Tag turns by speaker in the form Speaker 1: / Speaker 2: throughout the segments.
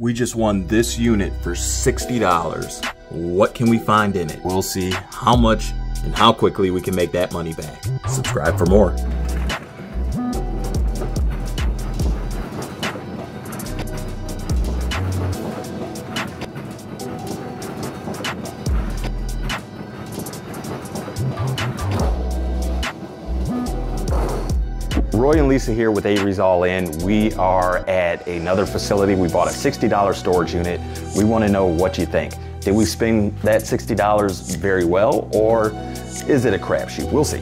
Speaker 1: We just won this unit for $60. What can we find in it? We'll see how much and how quickly we can make that money back. Subscribe for more. Here with Avery's All In. We are at another facility. We bought a $60 storage unit. We want to know what you think. Did we spend that $60 very well or is it a crapshoot? We'll see.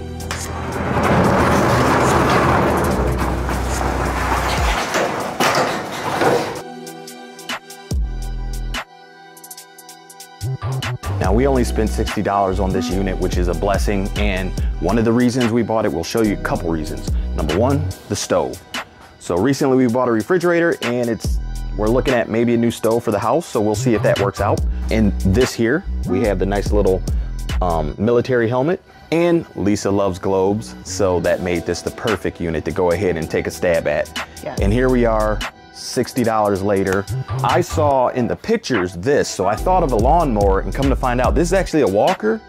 Speaker 1: Now we only spent $60 on this unit, which is a blessing. And one of the reasons we bought it, we'll show you a couple reasons. Number one, the stove. So recently we bought a refrigerator and it's we're looking at maybe a new stove for the house, so we'll see if that works out. And this here, we have the nice little um, military helmet. And Lisa loves globes, so that made this the perfect unit to go ahead and take a stab at.
Speaker 2: Yes.
Speaker 1: And here we are, $60 later. I saw in the pictures this, so I thought of a lawnmower and come to find out this is actually a walker,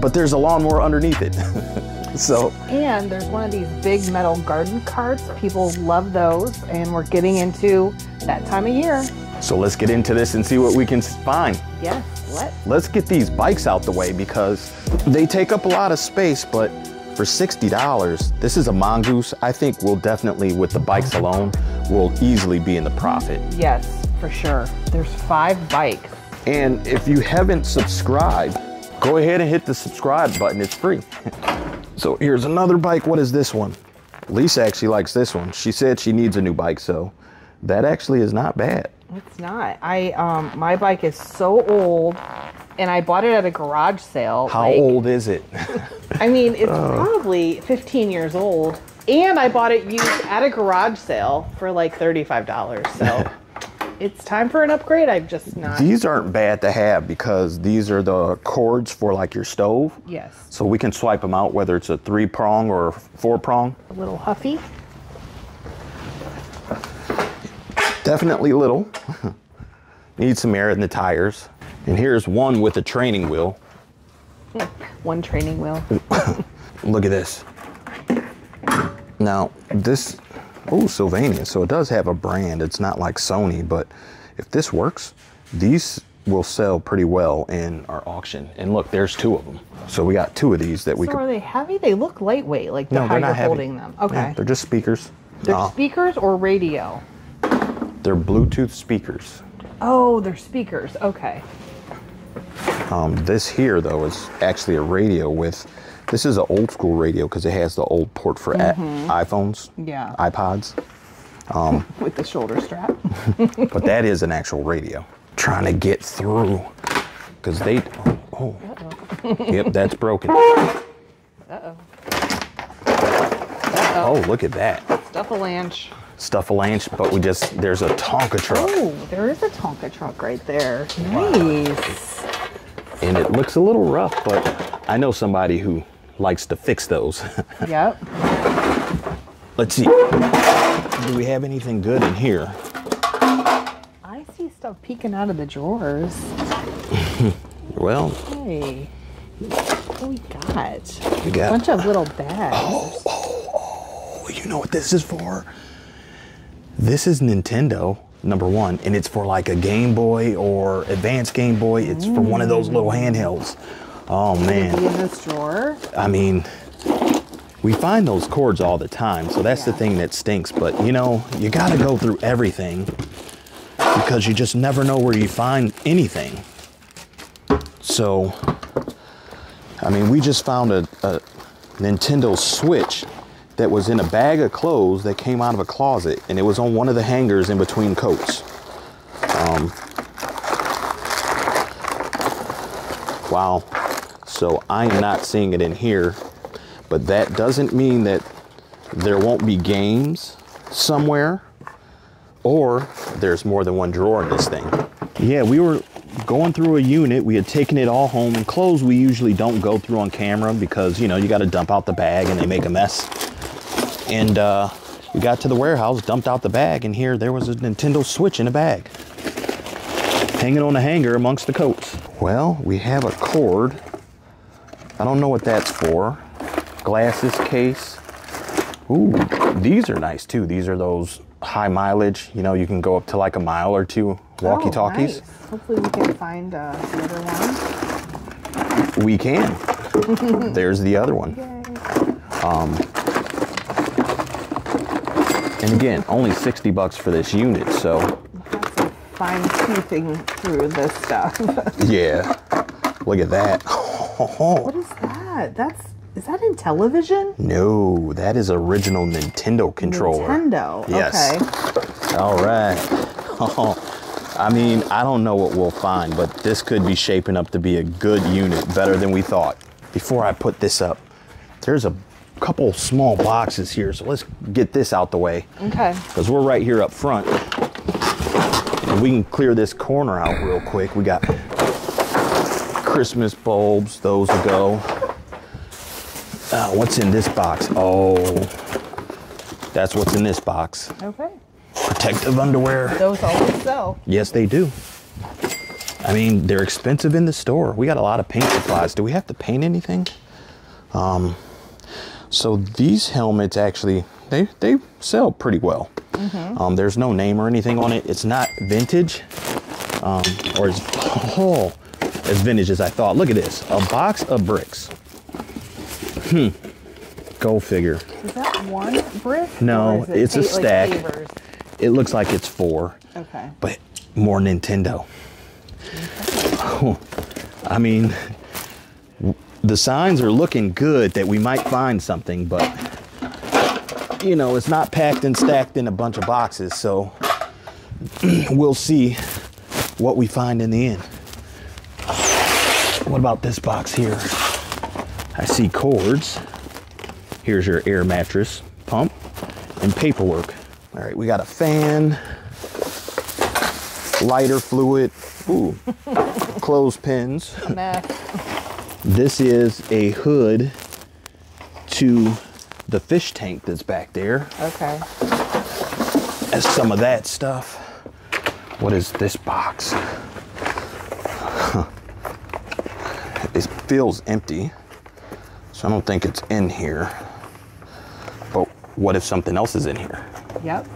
Speaker 1: but there's a lawnmower underneath it. so
Speaker 2: And there's one of these big metal garden carts. People love those, and we're getting into that time of year.
Speaker 1: So let's get into this and see what we can find.
Speaker 2: Yes, let
Speaker 1: Let's get these bikes out the way because they take up a lot of space, but for $60, this is a mongoose. I think we'll definitely, with the bikes alone, we'll easily be in the profit.
Speaker 2: yes, for sure. There's five bikes.
Speaker 1: And if you haven't subscribed, go ahead and hit the subscribe button. It's free. so here's another bike. What is this one? Lisa actually likes this one. She said she needs a new bike, so that actually is not bad.
Speaker 2: It's not. I um my bike is so old, and I bought it at a garage sale.
Speaker 1: How
Speaker 2: like-
Speaker 1: old is it?
Speaker 2: I mean, it's probably 15 years old. And I bought it used at a garage sale for like $35. So it's time for an upgrade. I'm just not.
Speaker 1: These aren't bad to have because these are the cords for like your stove.
Speaker 2: yes.
Speaker 1: So we can swipe them out whether it's a three prong or four prong.
Speaker 2: A little Huffy.
Speaker 1: Definitely little. Need some air in the tires. And here's one with a training wheel.
Speaker 2: One training wheel.
Speaker 1: Look at this. Now, this, oh, Sylvania. So it does have a brand. It's not like Sony, but if this works, these will sell pretty well in our auction. And look, there's two of them. So we got two of these that we
Speaker 2: So
Speaker 1: could.
Speaker 2: are they heavy? They look lightweight, like the,
Speaker 1: No,
Speaker 2: how
Speaker 1: they're
Speaker 2: you're
Speaker 1: not heavy.
Speaker 2: holding them. Okay.
Speaker 1: Yeah, they're just speakers.
Speaker 2: they're
Speaker 1: Uh,
Speaker 2: speakers or radio?
Speaker 1: they're Bluetooth speakers.
Speaker 2: Oh, they're speakers. Okay.
Speaker 1: Um, this here, though, is actually a radio with. This is an old school radio because it has the old port for a- mm-hmm. iPhones,
Speaker 2: Yeah.
Speaker 1: iPods.
Speaker 2: Um, With the shoulder strap.
Speaker 1: but that is an actual radio. Trying to get through because they. Oh, oh. yep, that's broken.
Speaker 2: Uh-oh.
Speaker 1: Oh, look at that
Speaker 2: Stuff-a-lanch.
Speaker 1: stuff-a-lanch, but we just there's a Tonka truck
Speaker 2: Oh, there is a Tonka truck right there. Nice.
Speaker 1: and it looks a little rough, but I know somebody who likes to fix those.
Speaker 2: Yep.
Speaker 1: Let's see. Do we have anything good in here?
Speaker 2: I see stuff peeking out of the drawers.
Speaker 1: Well,
Speaker 2: Hey. What do we got?
Speaker 1: we got A
Speaker 2: bunch of little bags.
Speaker 1: Oh, oh, oh. you know what this is for? This is Nintendo, number one, and it's for like a Game Boy or Advanced Game Boy. It's for one of those little handhelds. Oh
Speaker 2: Be
Speaker 1: man,
Speaker 2: in this drawer.
Speaker 1: I mean, we find those cords all the time, so that's the thing that stinks. But you know, you gotta go through everything because you just never know where you find anything. So, I mean, we just found a, a Nintendo Switch that was in a bag of clothes that came out of a closet, and it was on one of the hangers in between coats. Um, wow. So I am not seeing it in here, but that doesn't mean that there won't be games somewhere or there's more than one drawer in this thing. Yeah, we were going through a unit. We had taken it all home and clothes we usually don't go through on camera because, you know, you got to dump out the bag and they make a mess. And uh, we got to the warehouse, dumped out the bag, and here there was a Nintendo Switch in a bag. hanging on a hanger amongst the coats. Well, we have a cord. I don't know what that's for. Glasses case. Ooh, these are nice too. These are those high mileage. You know, you can go up to like a mile or two walkie talkies.
Speaker 2: Oh, nice. Hopefully we can find uh, the other one.
Speaker 1: We can. There's the other one. Um, And again, only 60 bucks for this unit, so
Speaker 2: fine toothing through this stuff.
Speaker 1: yeah. Look at that.
Speaker 2: what is that? That's is that in television?
Speaker 1: No, that is original Nintendo controller.
Speaker 2: Nintendo.
Speaker 1: Yes.
Speaker 2: Okay.
Speaker 1: All right. I mean, I don't know what we'll find, but this could be shaping up to be a good unit, better than we thought. Before I put this up, there's a couple small boxes here, so let's get this out the way.
Speaker 2: Okay.
Speaker 1: Because we're right here up front. And we can clear this corner out real quick. We got Christmas bulbs, those will go. Uh, what's in this box? Oh, that's what's in this box.
Speaker 2: Okay.
Speaker 1: Protective underwear.
Speaker 2: Those always sell.
Speaker 1: Yes, they do. I mean, they're expensive in the store. We got a lot of paint supplies. Do we have to paint anything? Um, so these helmets actually, they, they sell pretty well. Mm -hmm. Um, there's no name or anything on it. It's not vintage, um, or as, oh, as vintage as I thought. Look at this, a box of bricks. Hmm, go figure.
Speaker 2: Is that one brick?
Speaker 1: No,
Speaker 2: it
Speaker 1: it's a
Speaker 2: eight, like,
Speaker 1: stack. It looks like it's four.
Speaker 2: Okay.
Speaker 1: but more Nintendo. I mean, the signs are looking good that we might find something, but you know, it's not packed and stacked in a bunch of boxes, so we'll see what we find in the end. What about this box here? I see cords. Here's your air mattress pump and paperwork. All right, we got a fan, lighter fluid, ooh, clothespins.
Speaker 2: A.
Speaker 1: This is a hood to the fish tank that's back there.
Speaker 2: Okay.
Speaker 1: That's some of that stuff. What is this box? Huh. It feels empty, so I don't think it's in here. But what if something else is in here?
Speaker 2: Yep.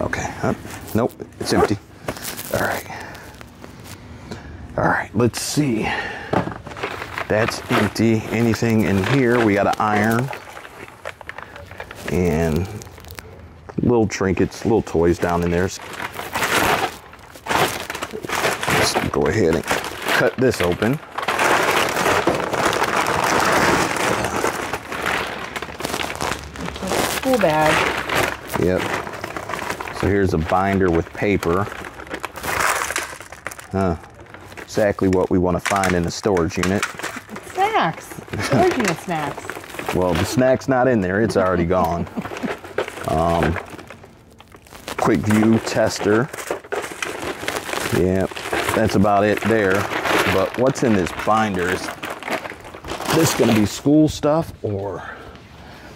Speaker 1: Okay. Huh? Nope, it's empty. All right. All right, let's see. That's empty. Anything in here? We got an iron and little trinkets, little toys down in there. Let's go ahead and cut this open.
Speaker 2: School bag.
Speaker 1: Yep. So here's a binder with paper. Huh. Exactly what we want to find in the storage unit.
Speaker 2: Snacks. Storage unit snacks.
Speaker 1: Well, the snack's not in there. It's already gone. Um, quick view tester. Yep. That's about it there. But what's in this binder is this going to be school stuff or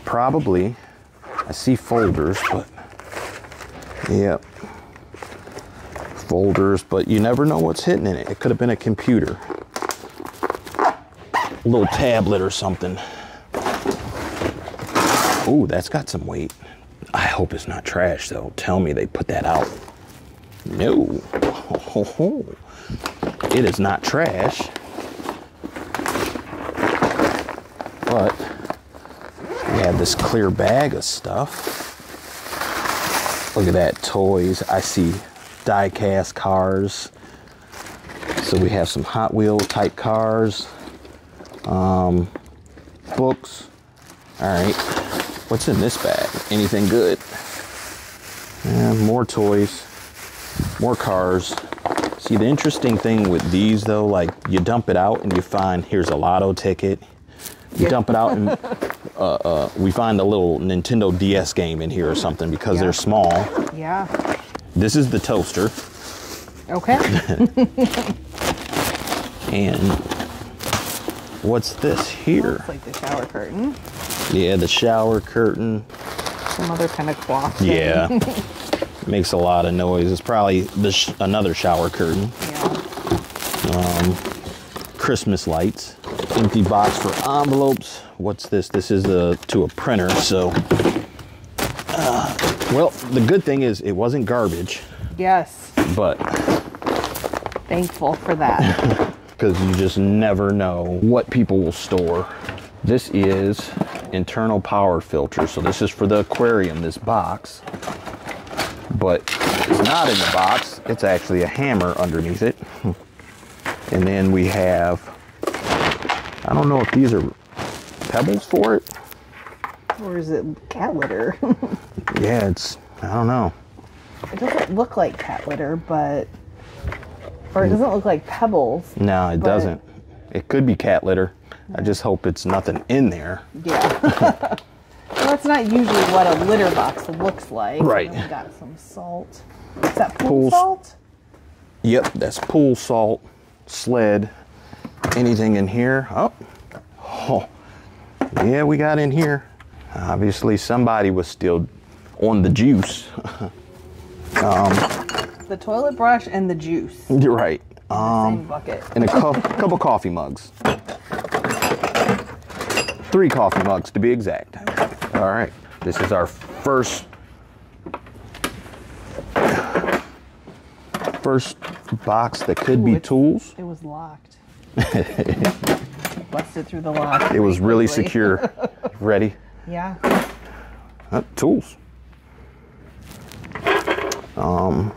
Speaker 1: probably I see folders, but yep. Folders, but you never know what's hidden in it. It could have been a computer. A little tablet or something. Ooh, that's got some weight. I hope it's not trash though. Tell me they put that out. No. It is not trash. But we have this clear bag of stuff. Look at that, toys. I see die cast cars. So we have some Hot Wheel type cars. Um, books. All right. What's in this bag? Anything good? Yeah, more toys, more cars. See, the interesting thing with these though, like you dump it out and you find here's a lotto ticket. You dump it out and uh, uh, we find a little Nintendo DS game in here or something because
Speaker 2: Yeah.
Speaker 1: they're small.
Speaker 2: Yeah.
Speaker 1: This is the toaster
Speaker 2: Okay.
Speaker 1: and what's this here?
Speaker 2: Looks like the shower curtain.
Speaker 1: Yeah, the shower curtain.
Speaker 2: Some other kind of cloth.
Speaker 1: Yeah. makes a lot of noise. It's probably the sh- another shower curtain.
Speaker 2: Yeah.
Speaker 1: Um, Christmas lights. Empty box for envelopes. What's this? This is a, to a printer. So, uh, well, the good thing is it wasn't garbage,
Speaker 2: Yes.
Speaker 1: but
Speaker 2: Thankful for that.
Speaker 1: because you just never know what people will store. This is internal power filter. So this is for the aquarium, this box. But it's not in the box. It's actually a hammer underneath it. And then we have, I don't know if these are pebbles for it.
Speaker 2: or is it cat litter?
Speaker 1: Yeah, it's, I don't know.
Speaker 2: it doesn't look like cat litter, but. Or it doesn't look like pebbles.
Speaker 1: No, it doesn't. It could be cat litter. I just hope it's nothing in there.
Speaker 2: Yeah. well, that's not usually what a litter box looks like.
Speaker 1: Right.
Speaker 2: We got some salt. Is that pool
Speaker 1: Pool-
Speaker 2: salt?
Speaker 1: Yep, that's pool salt, sled, anything in here. Oh, oh, yeah, we got in here. Obviously, somebody was still on the juice.
Speaker 2: The toilet brush and the juice.
Speaker 1: You're right. Um,
Speaker 2: same bucket.
Speaker 1: and a cou- couple coffee mugs. Three coffee mugs to be exact. All right, this is our first first box that could
Speaker 2: Ooh,
Speaker 1: be tools.
Speaker 2: It was locked. Busted through the lock.
Speaker 1: It was really
Speaker 2: quickly.
Speaker 1: secure. Ready?
Speaker 2: Yeah.
Speaker 1: Uh, tools. Um,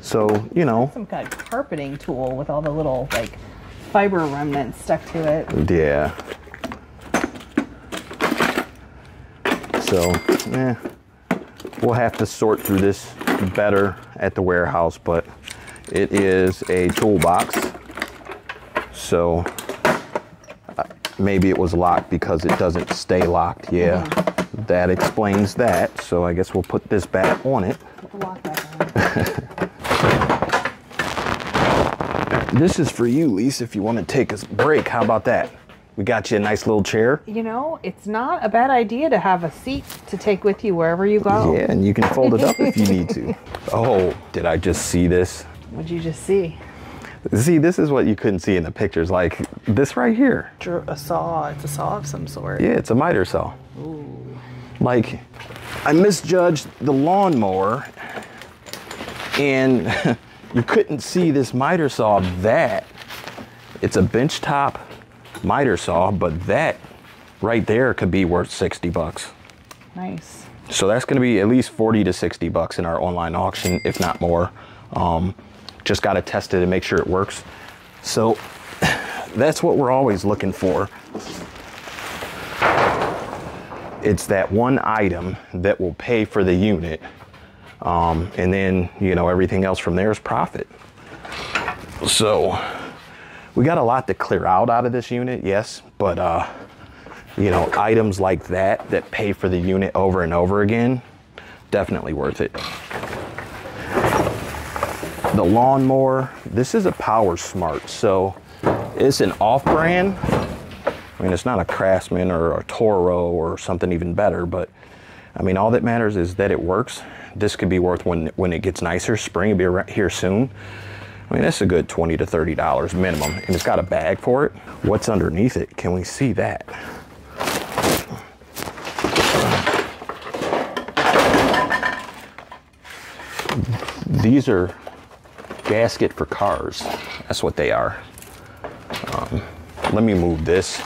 Speaker 1: so, you know,
Speaker 2: Some kind of carpeting tool with all the little like fiber remnants stuck to it.
Speaker 1: yeah. So, eh, we'll have to sort through this better at the warehouse, but it is a toolbox. So, uh, maybe it was locked because it doesn't stay locked. Yeah, that explains that. So, I guess we'll put this back on it.
Speaker 2: Put the lock back on.
Speaker 1: This is for you, Lise, if you want to take a break. How about that? We got you a nice little chair.
Speaker 2: You know, it's not a bad idea to have a seat to take with you wherever you go.
Speaker 1: Yeah, and you can fold it up if you need to. Oh, did I just see this?
Speaker 2: What'd you just see?
Speaker 1: See, this is what you couldn't see in the pictures, like this right here.
Speaker 2: A saw. It's a saw of some sort.
Speaker 1: Yeah, it's a miter saw. Ooh. Like, I misjudged the lawnmower, and you couldn't see this miter saw that. It's a bench top miter saw, but that right there could be worth 60 bucks.
Speaker 2: Nice.
Speaker 1: So that's going to be at least 40 to 60 bucks in our online auction, if not more. Um, just got to test it and make sure it works. So that's what we're always looking for. It's that one item that will pay for the unit. Um, and then, you know, everything else from there is profit. So we got a lot to clear out out of this unit, yes, but uh, you know, items like that that pay for the unit over and over again, definitely worth it. The lawnmower, this is a Power Smart, so it's an off-brand. I mean, it's not a Craftsman or a Toro or something even better, but I mean, all that matters is that it works. This could be worth when when it gets nicer. Spring will be here soon. I mean, that's a good twenty to thirty dollars minimum, and it's got a bag for it. What's underneath it? Can we see that? These are gasket for cars. That's what they are. Um, let me move this.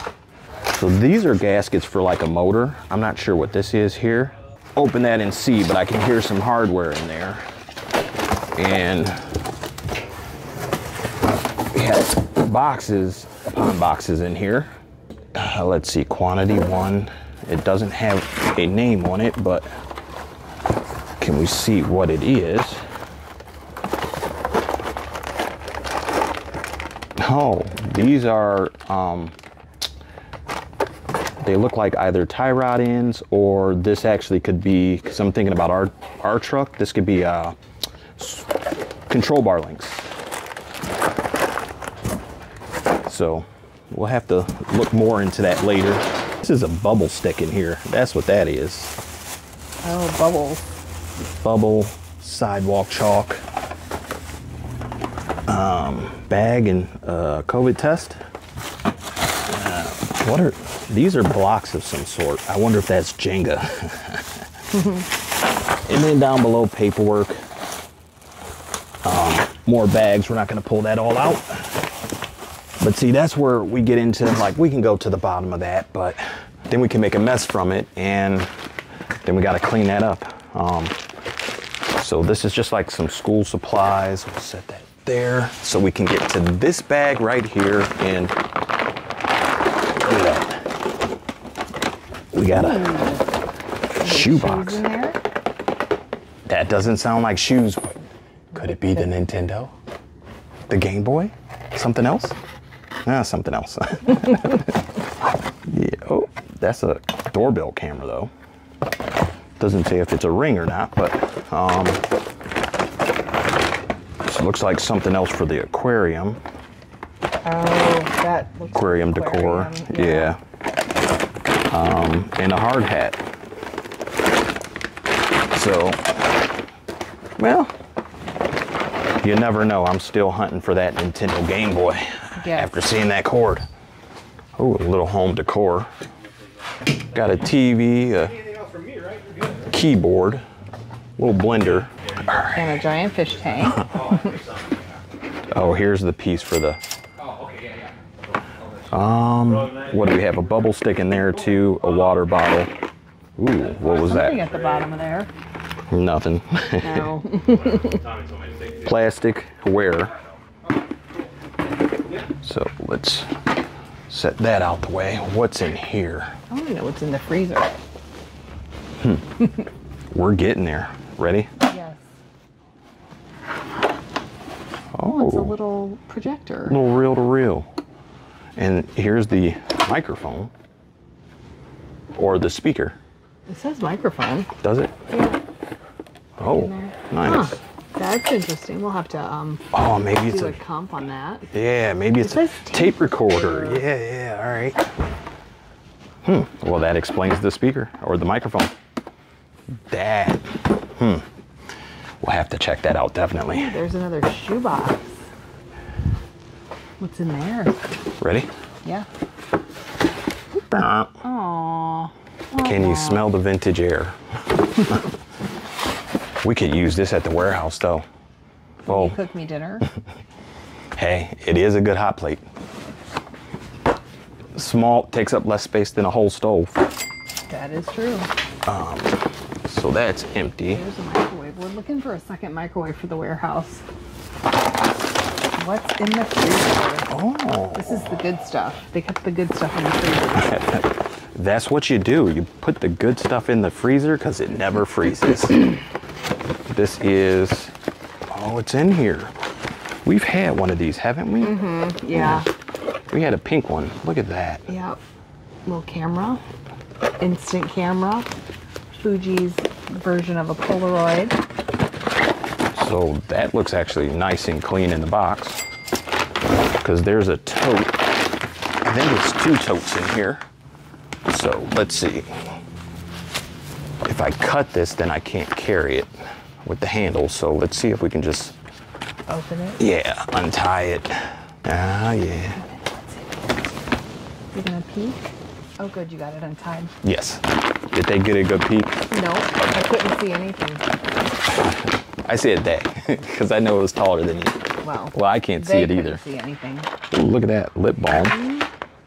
Speaker 1: So these are gaskets for like a motor. I'm not sure what this is here. Open that and see, but I can hear some hardware in there. And we have boxes upon boxes in here. Uh, let's see, quantity one. It doesn't have a name on it, but can we see what it is? Oh, these are, um, they look like either tie rod ends or this actually could be, because I'm thinking about our, our truck, this could be uh, control bar links. So we'll have to look more into that later. This is a bubble stick in here. That's what that is.
Speaker 2: Oh, bubbles.
Speaker 1: Bubble sidewalk chalk, um, bag and uh, COVID test. Uh, what are these? Are blocks of some sort? I wonder if that's Jenga. and then down below, paperwork. Um, more bags. We're not going to pull that all out. But see, that's where we get into like we can go to the bottom of that, but then we can make a mess from it, and then we got to clean that up. Um, so this is just like some school supplies. We'll set that there so we can get to this bag right here, and look at that. We got a shoebox.
Speaker 2: Shoes in there.
Speaker 1: That doesn't sound like shoes, but could it be the Nintendo? The Game Boy? Something else? Ah, something else. yeah. Oh, that's a doorbell camera though. Doesn't say if it's a ring or not, but um, this looks like something else for the aquarium.
Speaker 2: Oh, that looks
Speaker 1: Aquarium
Speaker 2: like
Speaker 1: decor.
Speaker 2: aquarium,
Speaker 1: Yeah. Um, and a hard hat. So, well, you never know. I'm still hunting for that Nintendo Game Boy After seeing that cord. Oh, a little home decor. Got a TV, a keyboard, little blender.
Speaker 2: And a giant fish tank.
Speaker 1: Oh, here's the piece for the. Um, what do we have? A bubble stick in there too, a water bottle. Ooh, what was
Speaker 2: Something
Speaker 1: that?
Speaker 2: at the bottom of there.
Speaker 1: Nothing.
Speaker 2: No.
Speaker 1: Plastic wear. So let's set that out the way. What's in here?
Speaker 2: I want to know what's in the freezer. Hmm.
Speaker 1: We're getting there. Ready?
Speaker 2: Yes.
Speaker 1: Oh,
Speaker 2: It's a little projector.
Speaker 1: little reel to reel. And here's the microphone or the speaker.
Speaker 2: It says microphone.
Speaker 1: Does it?
Speaker 2: Yeah.
Speaker 1: Oh, nice.
Speaker 2: Huh. That's interesting. We'll have to um
Speaker 1: Oh, maybe it's
Speaker 2: do a comp on that.
Speaker 1: yeah, maybe it's a tape
Speaker 2: tape
Speaker 1: recorder.
Speaker 2: recorder.
Speaker 1: Yeah, yeah, all right. Hmm. Well, that explains the speaker or the microphone. That. Hmm. We'll have to check that out definitely.
Speaker 2: There's another shoebox. What's in there?
Speaker 1: Ready?
Speaker 2: Yeah.
Speaker 1: Uh,
Speaker 2: Aww.
Speaker 1: Can you smell the vintage air? we could use this at the warehouse though.
Speaker 2: You
Speaker 1: Oh,
Speaker 2: cook me dinner.
Speaker 1: hey, it is a good hot plate. Small, takes up less space than a whole stove.
Speaker 2: that is true.
Speaker 1: Um, so that's empty.
Speaker 2: There's a microwave. We're looking for a second microwave for the warehouse. What's in the freezer?
Speaker 1: Oh,
Speaker 2: This is the good stuff. They kept the good stuff in the freezer.
Speaker 1: that's what you do. You put the good stuff in the freezer because it never freezes. this is, oh, it's in here. We've had one of these, haven't we?
Speaker 2: Mm-hmm, Yeah.
Speaker 1: We had a pink one. Look at that.
Speaker 2: Yep. Little camera. Instant camera. Fuji's version of a Polaroid.
Speaker 1: So that looks actually nice and clean in the box. Because there's a tote. I think it's two totes in here. So let's see. If I cut this, then I can't carry it with the handle. So let's see if we can just,
Speaker 2: Open it.
Speaker 1: yeah, untie it. Ah, yeah.
Speaker 2: You're gonna peek? Oh good, you got it untied.
Speaker 1: Yes. Did they get a good peek?
Speaker 2: No, I couldn't see anything.
Speaker 1: I see said they, because I know it was taller than you.
Speaker 2: Well,
Speaker 1: Well, I can't see it either.
Speaker 2: see anything.
Speaker 1: Look at that lip balm.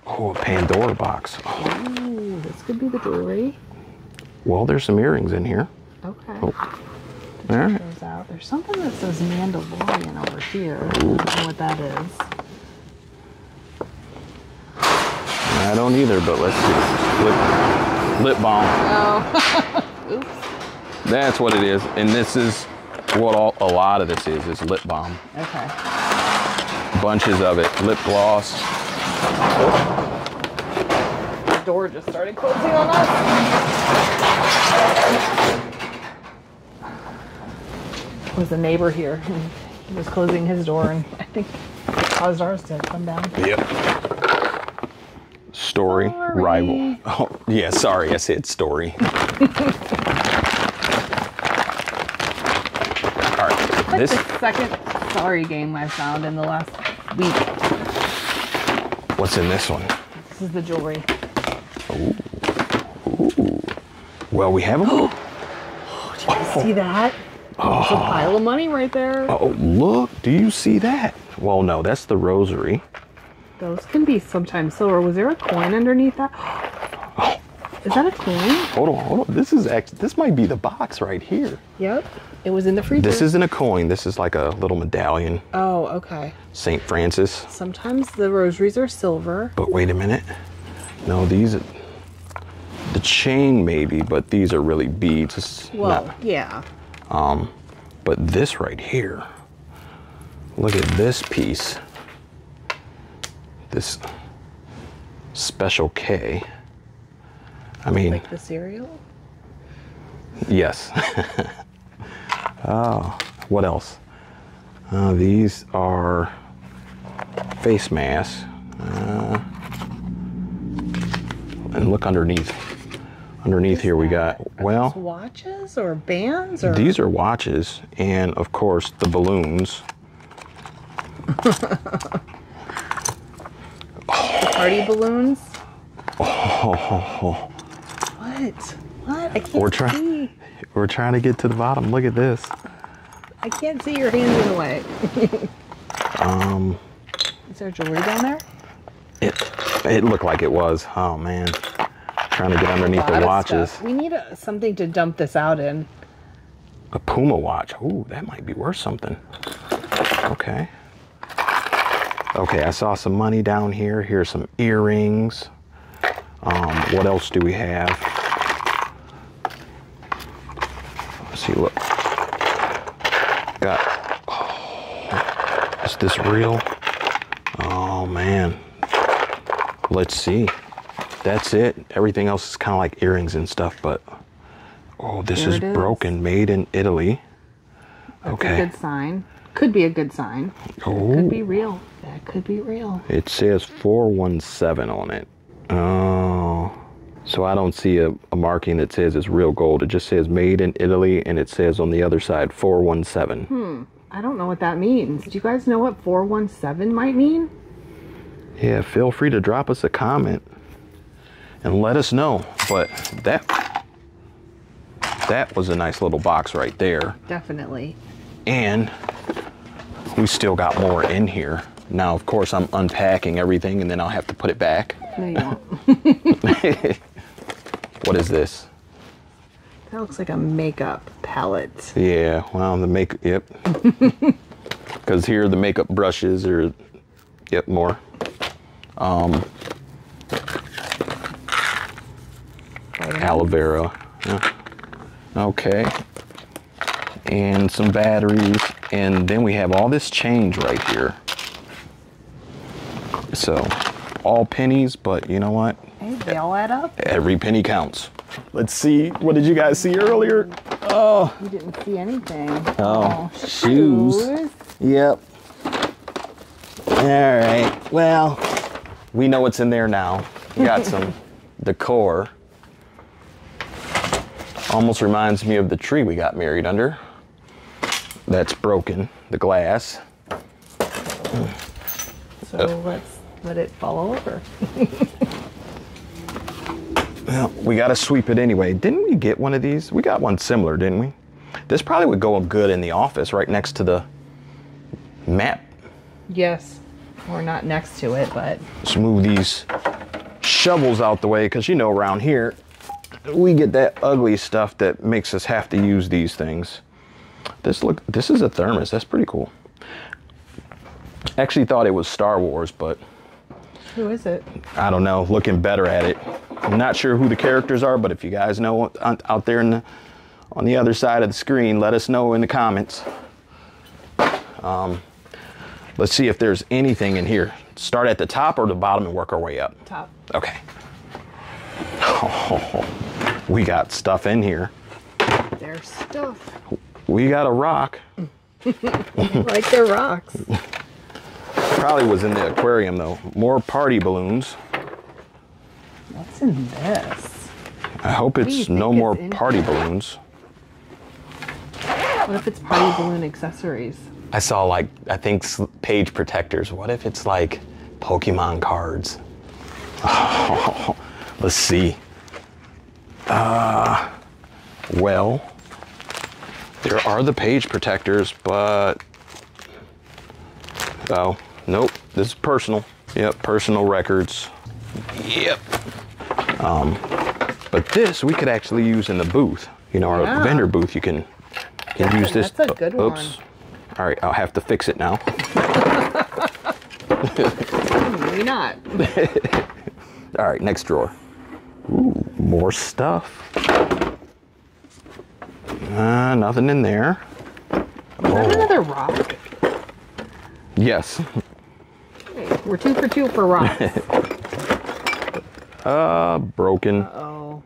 Speaker 1: Oh, a Pandora box. Oh,
Speaker 2: Ooh, this could be the jewelry.
Speaker 1: well, there's some earrings in here.
Speaker 2: Okay.
Speaker 1: Oh. All right.
Speaker 2: Goes out. There's something that says Mandalorian over here. I don't know what that is.
Speaker 1: I don't either, but let's see. Lip, lip balm.
Speaker 2: Oh. Oops.
Speaker 1: That's what it is. And this is what all, a lot of this is, is lip balm.
Speaker 2: Okay.
Speaker 1: Bunches of it. Lip gloss.
Speaker 2: The door just started closing on us. Was a neighbor here and he was closing his door and I think it caused ours to come down.
Speaker 1: Yep. Story,
Speaker 2: Sorry.
Speaker 1: rival. Oh, yeah, sorry, I said story.
Speaker 2: like
Speaker 1: this
Speaker 2: the second celery game I found in the last week.
Speaker 1: what's in this one?
Speaker 2: This is the jewelry. Ooh.
Speaker 1: Well, we have a
Speaker 2: See oh. that? It's a pile of money right there.
Speaker 1: Oh, look, do you see that? Well, no, that's the rosary.
Speaker 2: Those can be sometimes silver. Was there a coin underneath that? Is that a coin?
Speaker 1: Hold on, hold on. This is actually this might be the box right here.
Speaker 2: Yep. It was in the freezer.
Speaker 1: This isn't a coin. This is like a little medallion,
Speaker 2: Oh, okay.
Speaker 1: St. Francis.
Speaker 2: Sometimes the rosaries are silver.
Speaker 1: But wait a minute. No, these the chain maybe, but these are really beads. It's
Speaker 2: Well,
Speaker 1: not-
Speaker 2: yeah.
Speaker 1: Um, but this right here. Look at this piece. This special K. I mean,
Speaker 2: Like the cereal.
Speaker 1: Yes. oh, what else? Uh, these are face masks. Uh, and look underneath. Underneath here we got, well,
Speaker 2: Watches or bands or
Speaker 1: these are watches and of course the balloons.
Speaker 2: party balloons.
Speaker 1: Oh,
Speaker 2: What? What? I can't
Speaker 1: We're trying-
Speaker 2: see.
Speaker 1: we're trying to get to the bottom. Look at this.
Speaker 2: I can't see your hands in the way. um. Is there jewelry down there?
Speaker 1: It it looked like it was. Oh man. Trying to get underneath the watches.
Speaker 2: We need a, something to dump this out in.
Speaker 1: A Puma watch. Ooh, that might be worth something. Okay. Okay, I saw some money down here. Here's some earrings. Um, what else do we have? Let's see, look. Got. Oh, is this real? Oh, man. Let's see. That's it. Everything else is kind of like earrings and stuff, but. Oh, this is
Speaker 2: is.
Speaker 1: broken, made in Italy.
Speaker 2: That's
Speaker 1: Okay.
Speaker 2: a good sign. Could be a good sign.
Speaker 1: Oh,
Speaker 2: Could be real. That could be real.
Speaker 1: it says 417 on it. Oh, so I don't see a, a marking that says it's real gold. It just says made in Italy, and it says on the other side 417. Hmm.
Speaker 2: I don't know what that means. Do you guys know what 417 might mean?
Speaker 1: Yeah, feel free to drop us a comment and let us know. But that that was a nice little box right there.
Speaker 2: Definitely.
Speaker 1: And we still got more in here. Now, of course, I'm unpacking everything and then I'll have to put it back.
Speaker 2: No, you won't.
Speaker 1: What is this?
Speaker 2: that looks like a makeup palette.
Speaker 1: Yeah, well, the make, yep. Because here the makeup brushes are, yep, more. Um, Aloe vera. Yeah. Okay. And some batteries. And then we have all this change right here. So, all pennies, but you know what?
Speaker 2: Hey, they all add up.
Speaker 1: Every penny counts. Let's see. What did you guys see earlier? Oh,
Speaker 2: You didn't see anything.
Speaker 1: Oh, oh shoes. Yep. All right. Well, we know what's in there now. We got some decor. Almost reminds me of the tree we got married under. That's broken, the glass.
Speaker 2: So oh. let's let it fall over.
Speaker 1: Well, we got to sweep it anyway. Didn't we get one of these? We got one similar, didn't we? This probably would go a good in the office right next to the map.
Speaker 2: Yes. We're not next to it, but
Speaker 1: Let's move these shovels out the way because you know around here we get that ugly stuff that makes us have to use these things. This look this is a thermos. That's pretty cool. Actually thought it was Star Wars, but
Speaker 2: who is it?
Speaker 1: I don't know. Looking better at it. I'm not sure who the characters are, but if you guys know out out there in the, on the other side of the screen, let us know in the comments. Um, let's see if there's anything in here. Start at the top or the bottom and work our way up.
Speaker 2: Top.
Speaker 1: Okay. we got stuff in here.
Speaker 2: There's stuff.
Speaker 1: We got a rock.
Speaker 2: like they're rocks.
Speaker 1: Probably was in the aquarium though. More party balloons.
Speaker 2: What's in this?
Speaker 1: I hope it's no
Speaker 2: is
Speaker 1: more
Speaker 2: in
Speaker 1: party
Speaker 2: here?
Speaker 1: balloons.
Speaker 2: What if it's party balloon accessories?
Speaker 1: I saw like I think page protectors. What if it's like Pokemon cards? let's see. Uh, well, there are the page protectors, but oh nope, this is personal. Yep, personal records. Yep. Um, but this we could actually use in the booth. You know, our
Speaker 2: Yeah.
Speaker 1: vendor booth. You can can use this.
Speaker 2: That's a good
Speaker 1: Oops.
Speaker 2: one.
Speaker 1: All right, I'll have to fix it now.
Speaker 2: Maybe not.
Speaker 1: All right, next drawer. Ooh, more stuff. Uh, nothing in there.
Speaker 2: Is that another rock?
Speaker 1: Yes.
Speaker 2: Hey, we're two for two for rocks.
Speaker 1: Uh, broken.
Speaker 2: oh.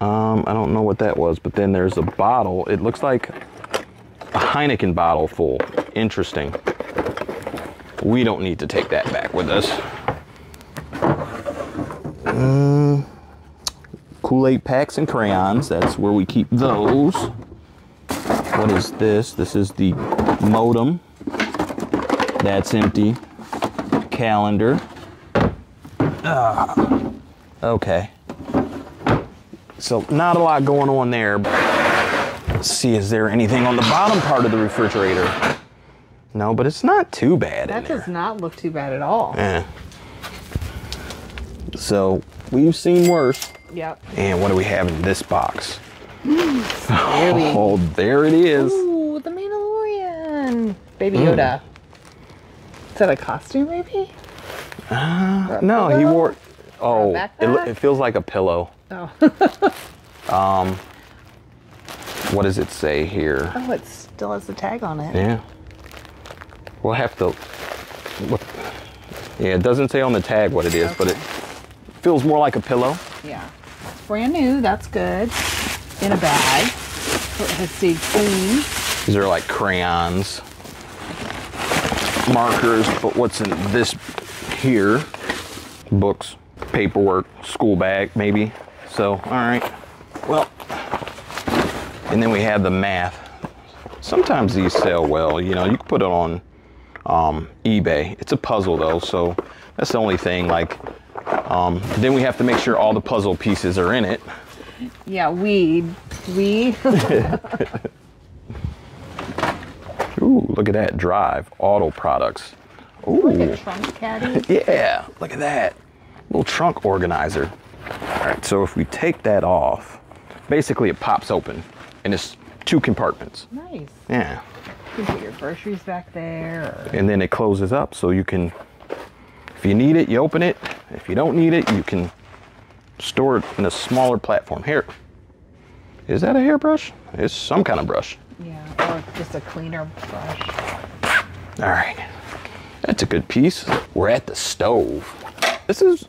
Speaker 1: Um, I don't know what that was, but then there's a bottle. It looks like a Heineken bottle full. Interesting. We don't need to take that back with us. Mm, Kool-Aid packs and crayons. That's where we keep those. What is this? This is the modem. That's empty. Calendar. Ah, okay. So not a lot going on there. Let's see, is there anything on the bottom part of the refrigerator? No, but it's not too bad in
Speaker 2: That does not look too bad at all.
Speaker 1: Eh. So we've seen worse.
Speaker 2: Yep.
Speaker 1: And what do we have in this box?
Speaker 2: Really.
Speaker 1: Oh, there it is.
Speaker 2: Ooh, the Mandalorian. Baby
Speaker 1: Hmm.
Speaker 2: Yoda. Is that a costume, maybe?
Speaker 1: No, he wore. Oh, it, it feels like a pillow.
Speaker 2: Oh.
Speaker 1: um, What does it say here?
Speaker 2: oh, it still has the tag on it.
Speaker 1: Yeah. We'll have to. What, yeah, it doesn't say on the tag what it is, but it feels more like a pillow.
Speaker 2: Yeah. Brand new. That's good. In a bag. Let's see, clean.
Speaker 1: These are like crayons, markers, but what's in this here? Books, paperwork, school bag, maybe. So, all right. Well, and then we have the math. Sometimes these sell well. You know, you can put it on um, eBay. It's a puzzle though, so that's the only thing. Like, um, then we have to make sure all the puzzle pieces are in it.
Speaker 2: Yeah, we. We.
Speaker 1: Ooh, look at that drive, auto products. Ooh.
Speaker 2: At trunk caddy.
Speaker 1: Yeah, look at that. Little trunk organizer. All right, so if we take that off, basically it pops open and it's two compartments.
Speaker 2: Nice.
Speaker 1: Yeah.
Speaker 2: You can put your groceries back there. Or...
Speaker 1: And then it closes up so you can, if you need it, you open it. If you don't need it, you can store it in a smaller platform. Here. Is that a hairbrush? It's some kind of brush.
Speaker 2: Yeah, or just a cleaner brush.
Speaker 1: All right. That's a good piece. We're at the stove. This is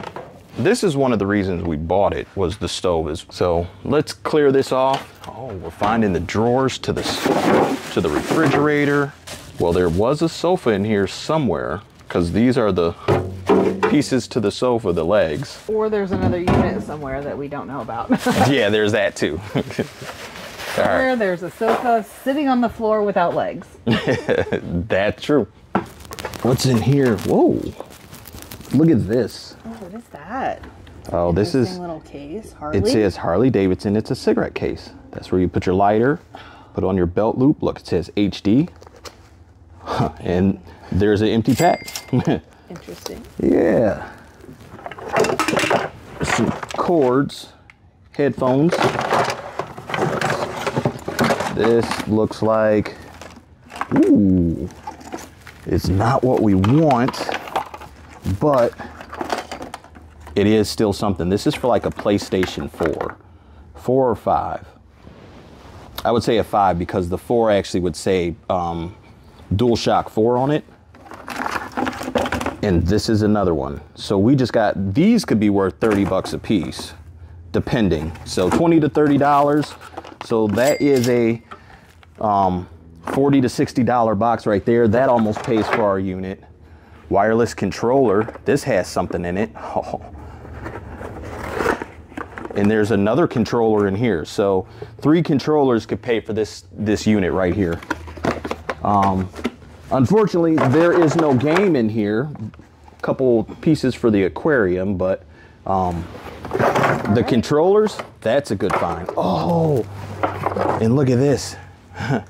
Speaker 1: this is one of the reasons we bought it was the stove is so let's clear this off. Oh, we're finding the drawers to the to the refrigerator. Well, there was a sofa in here somewhere cuz these are the pieces to the sofa, the legs.
Speaker 2: Or there's another unit somewhere that we don't know about.
Speaker 1: Yeah, there's that too. All right.
Speaker 2: There's a sofa sitting on the floor without legs.
Speaker 1: That's true. What's in here? Whoa. Look at this.
Speaker 2: Oh, what is that?
Speaker 1: Oh, this is
Speaker 2: little case. Harley.
Speaker 1: It says Harley Davidson. It's a cigarette case. That's where you put your lighter, put on your belt loop. Look, it says HD. and there's an empty pack.
Speaker 2: Interesting.
Speaker 1: yeah. Some cords, headphones. This looks like, ooh, it's not what we want, but it is still something. This is for like a PlayStation 4, four or five. I would say a five because the four actually would say um, DualShock 4 on it. And this is another one. So we just got, these could be worth 30 bucks a piece, depending. So 20 to $30. So that is a um, 40 to $60 box right there. That almost pays for our unit. Wireless controller. This has something in it. Oh. and there's another controller in here. So three controllers could pay for this this unit right here. Um, unfortunately, there is no game in here. A couple pieces for the aquarium, but um, the controllers, that's a good find. Oh, and look at this.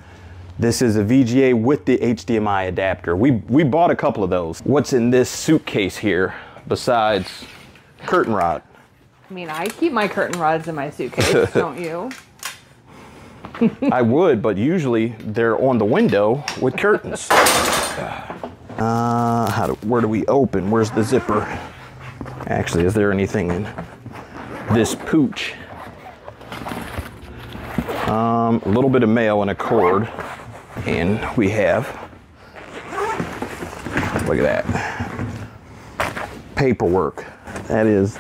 Speaker 1: This is a VGA with the HDMI adapter. We, we bought a couple of those. What's in this suitcase here besides curtain rod?
Speaker 2: I mean, I keep my curtain rods in my suitcase, don't you?
Speaker 1: I would, but usually they're on the window with curtains. Uh, how do, where do we open? Where's the zipper? Actually, is there anything in this pooch? Um, a little bit of mail and a cord. And we have, look at that, paperwork. That is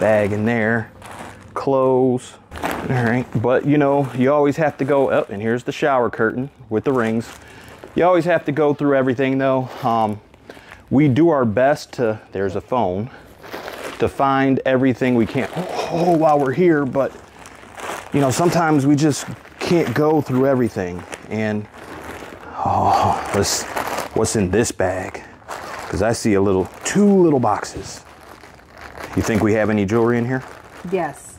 Speaker 1: bag in there, clothes. All right, but you know, you always have to go up, oh, and here's the shower curtain with the rings. You always have to go through everything though. Um, we do our best to, there's a phone, to find everything we can oh, while we're here, but you know, sometimes we just can't go through everything. And Oh, what's, what's in this bag? Because I see a little, two little boxes. You think we have any jewelry in here?
Speaker 2: Yes.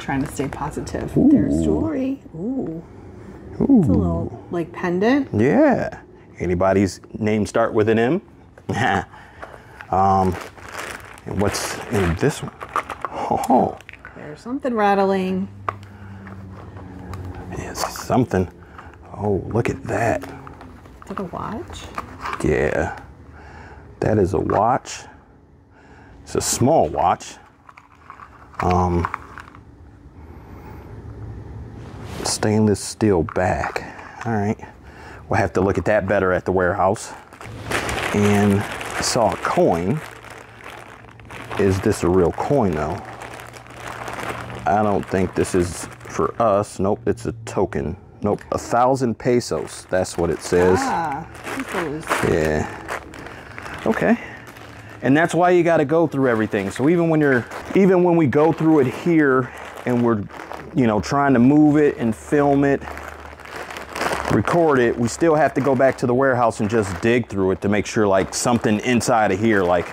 Speaker 2: Trying to stay positive. Ooh. There's jewelry. Ooh. Ooh. It's a little like pendant.
Speaker 1: Yeah. Anybody's name start with an M? um, and what's in this one?
Speaker 2: Oh. There's something rattling.
Speaker 1: Yes, something. Oh, look at that.
Speaker 2: Is that a watch?
Speaker 1: Yeah. That is a watch. It's a small watch. Um, stainless steel back. All right. We'll have to look at that better at the warehouse. And I saw a coin. Is this a real coin though? I don't think this is for us. Nope, it's a token. Nope, a thousand pesos. That's what it says. Ah, pesos. Yeah. Okay. And that's why you got to go through everything. So even when you're, even when we go through it here and we're, you know, trying to move it and film it, record it, we still have to go back to the warehouse and just dig through it to make sure like something inside of here, like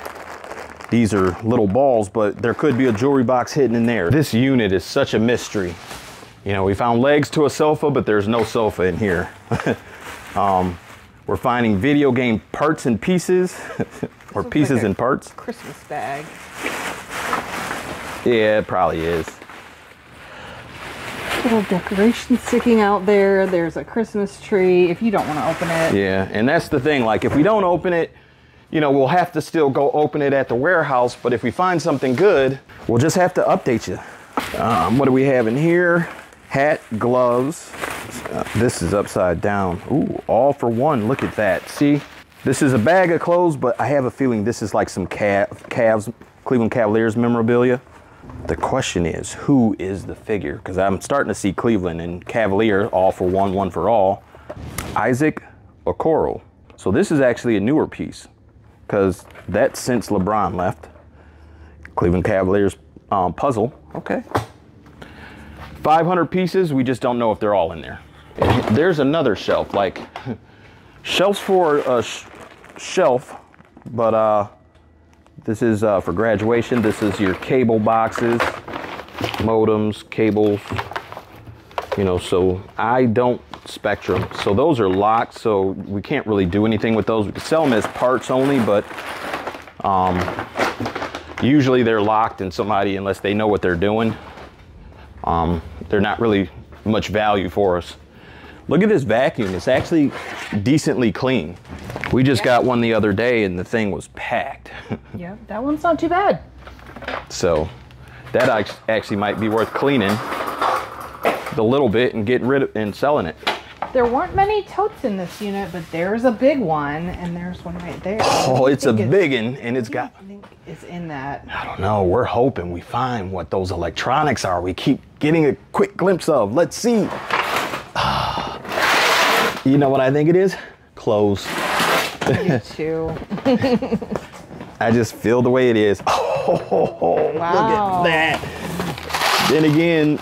Speaker 1: these are little balls, but there could be a jewelry box hidden in there. This unit is such a mystery. You know, we found legs to a sofa, but there's no sofa in here. um, we're finding video game parts and pieces, or pieces like and parts.
Speaker 2: Christmas bag.
Speaker 1: Yeah, it probably is.
Speaker 2: Little decoration sticking out there. There's a Christmas tree if you don't want to open it.
Speaker 1: Yeah, and that's the thing. Like, if we don't open it, you know, we'll have to still go open it at the warehouse. But if we find something good, we'll just have to update you. Um, what do we have in here? hat, gloves. Uh, this is upside down. Ooh, all for one. Look at that. See, this is a bag of clothes, but I have a feeling this is like some Cavs, Cleveland Cavaliers memorabilia. The question is, who is the figure? Because I'm starting to see Cleveland and Cavalier, all for one, one for all. Isaac Okoro. So this is actually a newer piece because that's since LeBron left. Cleveland Cavaliers um, puzzle. Okay. 500 pieces, we just don't know if they're all in there. There's another shelf, like shelves for a sh shelf, but uh, this is uh, for graduation. This is your cable boxes, modems, cables, you know, so I don't Spectrum. So those are locked, so we can't really do anything with those. We can sell them as parts only, but um, usually they're locked and somebody, unless they know what they're doing, um, they're not really much value for us. Look at this vacuum. It's actually decently clean. We just got one the other day and the thing was packed.
Speaker 2: yeah, that one's not too bad.
Speaker 1: So that actually might be worth cleaning the little bit and getting rid of and selling it.
Speaker 2: There weren't many totes in this unit, but there's a big one and there's one right there.
Speaker 1: Oh, it's a big one and it's got.
Speaker 2: I think it's in that.
Speaker 1: I don't know. We're hoping we find what those electronics are. We keep getting a quick glimpse of. Let's see. You know what I think it is? Clothes.
Speaker 2: Me too.
Speaker 1: I just feel the way it is. Oh, wow. look at that. then again,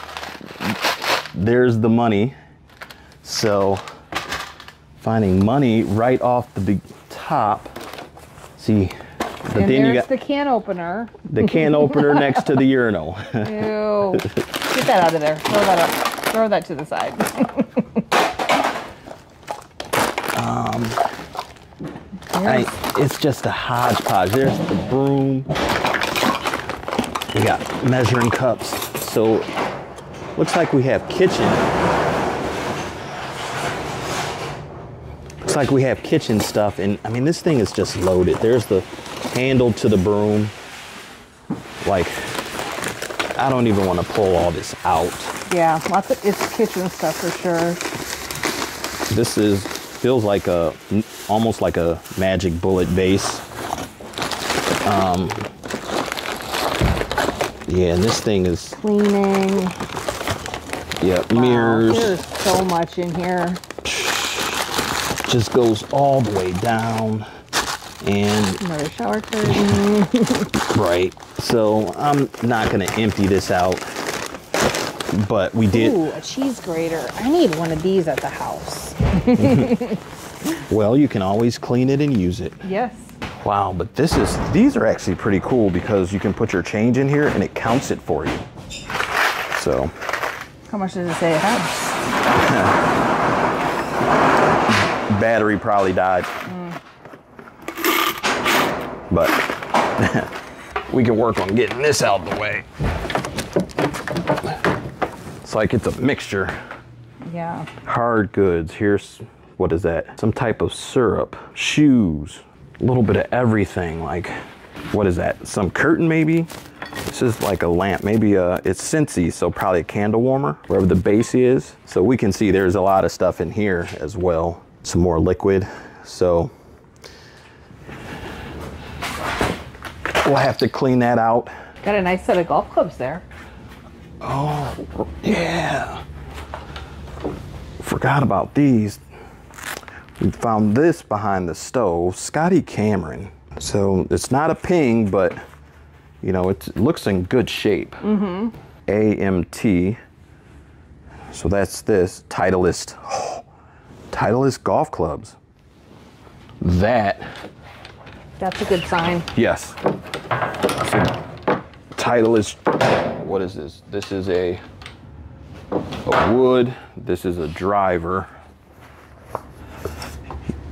Speaker 1: there's the money. So finding money right off the big top. See, but
Speaker 2: and
Speaker 1: then you got
Speaker 2: the can opener.
Speaker 1: the can opener next to the urinal.
Speaker 2: Ew. Get that out of there. Throw that up. Throw that to the side.
Speaker 1: I, it's just a hodgepodge. There's the broom. We got measuring cups. So looks like we have kitchen. Looks like we have kitchen stuff. And I mean, this thing is just loaded. There's the handle to the broom. Like, I don't even want to pull all this out.
Speaker 2: yeah, lots of it's kitchen stuff for sure.
Speaker 1: This is feels like a almost like a magic bullet base. Um, yeah, and this thing is
Speaker 2: Cleaning.
Speaker 1: yeah
Speaker 2: Wow,
Speaker 1: mirrors.
Speaker 2: There's so much in here.
Speaker 1: Just goes all the way down, and
Speaker 2: Another shower curtain.
Speaker 1: right. So I'm not gonna empty this out, but we did.
Speaker 2: Ooh, a cheese grater. I need one of these at the house.
Speaker 1: Well, you can always clean it and use it.
Speaker 2: Yes.
Speaker 1: Wow, but this is these are actually pretty cool because you can put your change in here and it counts it for you. So
Speaker 2: How much does it say it has?
Speaker 1: battery probably died. But we can work on getting this out of the way. Like it's a mixture.
Speaker 2: Yeah.
Speaker 1: Hard goods. Here's what is that? Some type of syrup, shoes, a little bit of everything. Like, what is that? Some curtain maybe? This is like a lamp. Maybe uh it's Scentsy, so probably a candle warmer, wherever the base is. So we can see there's a lot of stuff in here as well. Some more liquid. So we'll have to clean that out.
Speaker 2: Got a nice set of golf clubs there.
Speaker 1: Oh, yeah. Forgot about these. We found this behind the stove, Scotty Cameron. So it's not a ping, but you know, it looks in good shape. Mm-hmm. AMT. So that's this Titleist. Titleist golf clubs. That,
Speaker 2: That's a good sign.
Speaker 1: yes. So Titleist. What is this? This is a a wood. This is a driver.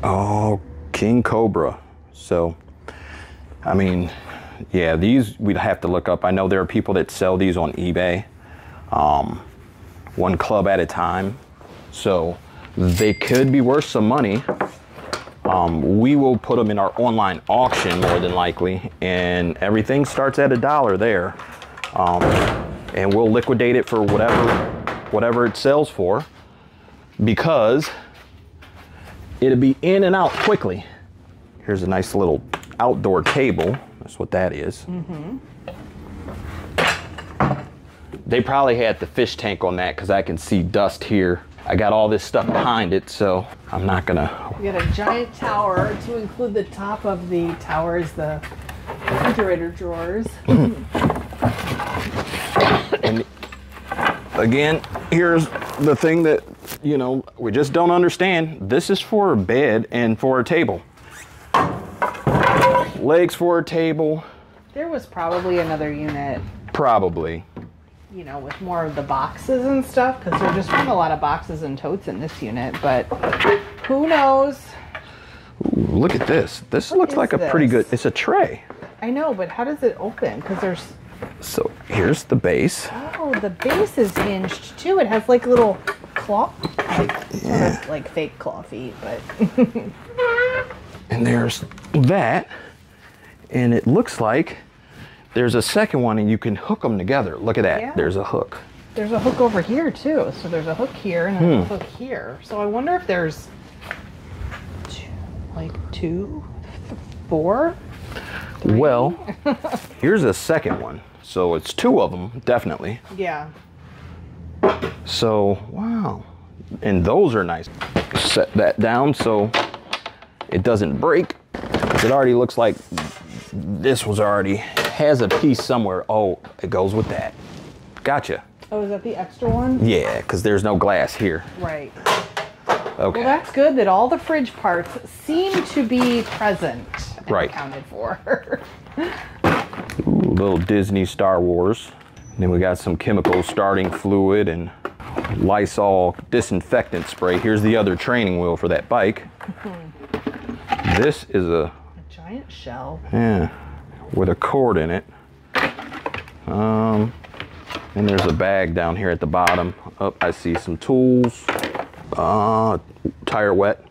Speaker 1: Oh, King Cobra. So, I mean, yeah, these we'd have to look up. I know there are people that sell these on eBay, um, one club at a time. So they could be worth some money. Um, we will put them in our online auction more than likely, and everything starts at a dollar there. Um, and we'll liquidate it for whatever whatever it sells for because it'll be in and out quickly. Here's a nice little outdoor table. That's what that is. They probably had the fish tank on that because I can see dust here. I got all this stuff behind it, so I'm not gonna.
Speaker 2: We got a giant tower to include the top of the tower is the refrigerator drawers.
Speaker 1: Again, here's the thing that you know we just don't understand. This is for a bed and for a table. Legs for a table,
Speaker 2: there was probably another unit,
Speaker 1: probably.
Speaker 2: you know, with more of the boxes and stuff, because there just weren't a lot of boxes and totes in this unit, but who knows?
Speaker 1: Ooh, look at this. This looks like a pretty good. It's a tray.
Speaker 2: I know, but how does it open? Because there's
Speaker 1: So here's the base.
Speaker 2: oh, the base is hinged too. It has like little claw, like, sort of like fake claw feet, but
Speaker 1: and there's that and it looks like there's a second one and you can hook them together look at that
Speaker 2: Yeah.
Speaker 1: there's a hook
Speaker 2: there's a hook over here too. So there's a hook here and there's a hmm. hook here. So I wonder if there's two, like two, four.
Speaker 1: well here's a second one so it's two of them definitely
Speaker 2: Yeah.
Speaker 1: so wow and those are nice set that down so it doesn't break it already looks like this was already has a piece somewhere oh it goes with that gotcha.
Speaker 2: Oh, is that the extra one?
Speaker 1: Yeah, because there's no glass here.
Speaker 2: Right.
Speaker 1: Okay.
Speaker 2: Well, that's good that all the fridge parts seem to be present and
Speaker 1: Right.
Speaker 2: accounted for.
Speaker 1: Ooh, little Disney Star Wars. And then we got some chemical starting fluid and Lysol disinfectant spray. Here's the other training wheel for that bike. This is a
Speaker 2: a giant shell.
Speaker 1: yeah with a cord in it. Um, and there's a bag down here at the bottom. Up, I see some tools. Uh, tire wet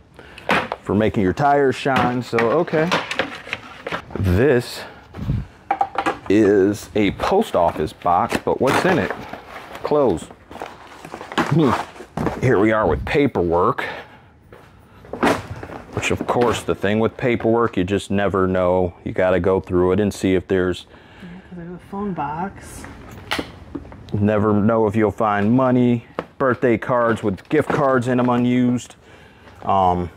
Speaker 1: for making your tires shine. So okay. This is a post office box, but what's in it? Clothes. Hmm. Here we are with paperwork. Which, of course, the thing with paperwork, you just never know. You got to go through it and see if there's,
Speaker 2: There's a phone box.
Speaker 1: never know if you'll find money, birthday cards with gift cards in them unused. Um,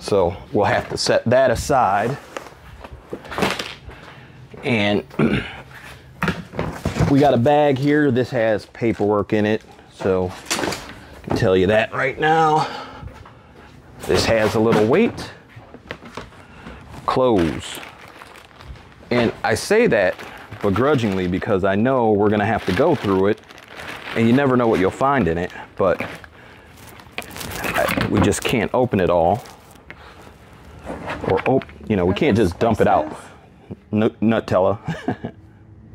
Speaker 1: so we'll have to set that aside. And we got a bag here. This has paperwork in it. So I can tell you that right now. This has a little weight. Clothes. And I say that begrudgingly because I know we're going to have to go through it and you never know what you'll find in it, but I, we just can't open it all. Or, op- you know, we can't just dump it out. N- Nutella.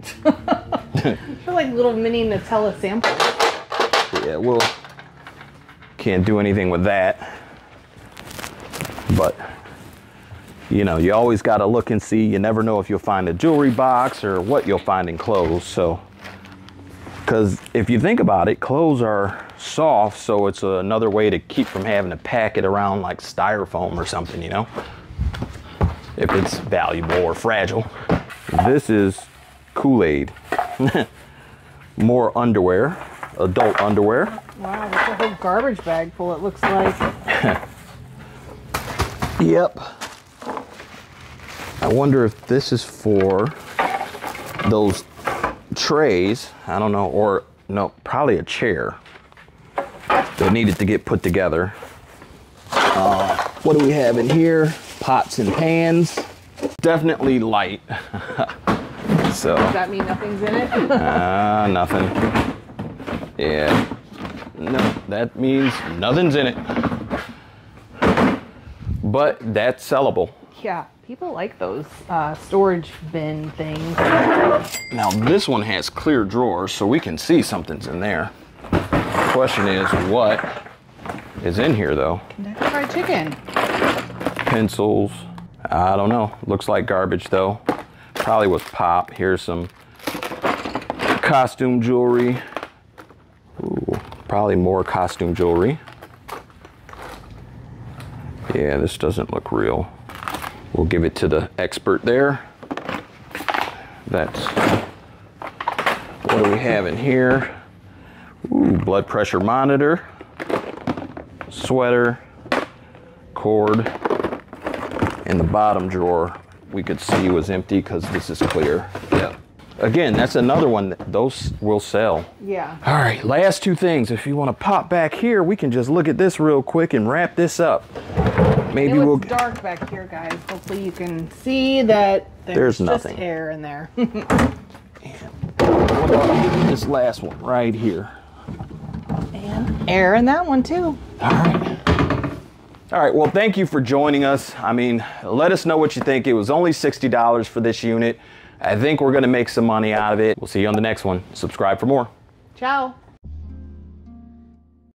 Speaker 2: They're like little mini Nutella samples.
Speaker 1: yeah, we'll can't do anything with that. But you know, you always got to look and see. You never know if you'll find a jewelry box or what you'll find in clothes. So, because if you think about it, clothes are soft, so it's another way to keep from having to pack it around like styrofoam or something. You know, if it's valuable or fragile. This is Kool-Aid. More underwear, adult underwear.
Speaker 2: Wow, that's a whole garbage bag full, it looks like.
Speaker 1: Yep. I wonder if this is for those trays. I don't know, or no, probably a chair that needed to get put together. Uh, what do we have in here? Pots and pans. Definitely light. so,
Speaker 2: Does that mean nothing's in it?
Speaker 1: uh, nothing. Yeah. No, that means nothing's in it. But that's sellable.
Speaker 2: yeah, people like those uh, storage bin things.
Speaker 1: Now this one has clear drawers, so we can see something's in there. The Question is, what is in here though?
Speaker 2: Kentucky Fried Chicken.
Speaker 1: Pencils. I don't know. Looks like garbage though. Probably was pop. Here's some costume jewelry. Ooh, probably more costume jewelry. Yeah, this doesn't look real. We'll give it to the expert there. That's what do we have in here? Ooh, blood pressure monitor, sweater, cord, and the bottom drawer we could see was empty because this is clear. Yeah. Again, that's another one that those will sell.
Speaker 2: Yeah.
Speaker 1: All right, last two things. If you want to pop back here, we can just look at this real quick and wrap this up. Maybe
Speaker 2: It
Speaker 1: we'll.
Speaker 2: looks dark back here, guys. Hopefully you can see that
Speaker 1: There's
Speaker 2: there's, just
Speaker 1: nothing.
Speaker 2: air in there.
Speaker 1: What about this last one right here?
Speaker 2: and air in that one too.
Speaker 1: All right. All right, well, thank you for joining us. I mean, let us know what you think. It was only $60 for this unit. I think we're going to make some money out of it. We'll see you on the next one. Subscribe for more.
Speaker 2: Ciao.